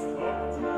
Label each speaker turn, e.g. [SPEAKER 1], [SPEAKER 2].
[SPEAKER 1] are